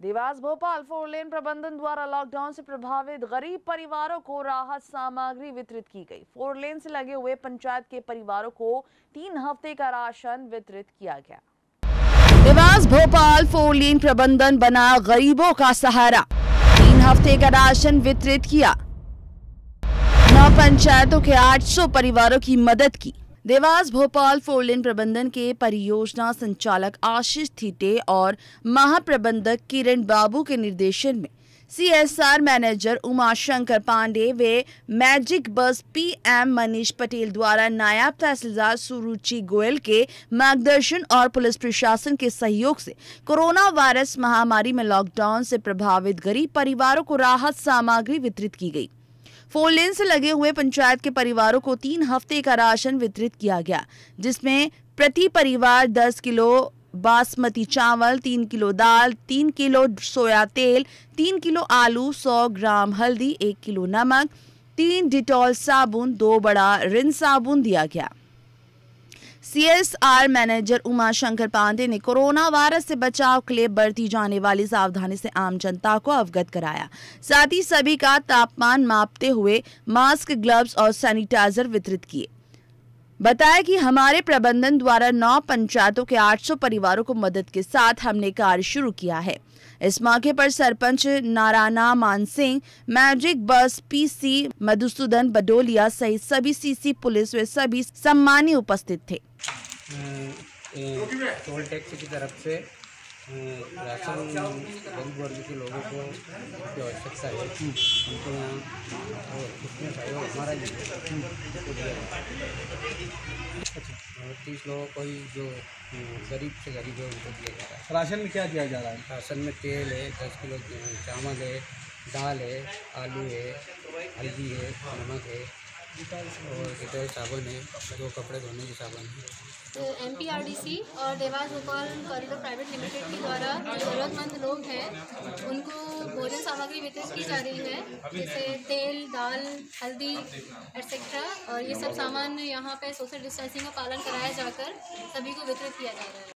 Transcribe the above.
Dewas, Bhopal four lane प्रबंधन द्वारा lockdown से प्रभावित गरीब परिवारों को राहत सामग्री वितरित की गई। फोर लेन से लगे हुए पंचायत के परिवारों को तीन हफ़्ते का राशन वितरित किया गया। देवास, भोपाल फोर लेन प्रबंधन बना गरीबों का सहारा। तीन हफ़्ते का राशन वितरित किया। नौ पंचायतों के 800 परिवारों की मदद की। देवास भोपाल फोरलेन प्रबंधन के परियोजना संचालक आशीष थीटे और महाप्रबंधक किरण बाबू के निर्देशन में सीएसआर मैनेजर उमाशंकर पांडे वे magic bus PM Manish Patel द्वारा नायब तहसीलदार सुरुचि गोयल के मार्गदर्शन और पुलिस प्रशासन के सहयोग से कोरोना वायरस महामारी में लॉकडाउन से प्रभावित गरीब परिवारों को राहत सामग्री वितरित की गई। फोर लेन से लगे हुए पंचायत के परिवारों को तीन हफ़्ते का राशन वितरित किया गया, जिसमें प्रति परिवार 10 किलो बासमती चावल, तीन किलो दाल, तीन किलो सोया तेल, तीन किलो आलू, सौ ग्राम हल्दी, एक किलो नमक, तीन डिटॉल साबुन, दो बड़ा रिन साबुन दिया गया। सीएसआर मैनेजर उमा शंकर पांडे ने कोरोना वायरस से बचाव के लिए बरती जाने वाली सावधानी से आम जनता को अवगत कराया। साथ ही सभी का तापमान मापते हुए मास्क, ग्लव्स और सैनिटाइजर वितरित किए। बताया कि हमारे प्रबंधन द्वारा नौ पंचायतों के 800 परिवारों को मदद के साथ हमने कार्य शुरू किया है। इस मौके पर sarpanch Narayana Mansingh, magic bus PC Madhusudan Badoliya सहित सभी सीसी पुलिस व सभी सम्मानी उपस्थित थे। टोल टैक्सी की तरफ़ से राशन गरीब वर्ग के लोगों को की आवश्यकता है। उनको यहाँ और इसमें सहयोग हमारा ही है। तीस लोगों को ही जो गरीब से गरीब है उनको दिया जा रहा है। राशन में क्या दिया जा रहा है? राशन में तेल है दस किलो चावल है दाल है आलू है हल्दी है नमक है। और डिटॉल साबुन है दो कपड़े धोने की साबुन है। M P R D C और Dewas Bhopal corridor private limited के द्वारा जो ज़रूरतमंद लोग हैं, उनको भोजन सामग्री वितरित की जा रही है, जैसे तेल, दाल, हल्दी एट्सेट्रा और ये सब सामान यहाँ पे सोशल डिस्टेंसिंग का पालन कराया जाकर सभी को वितरित किया जा रहा है।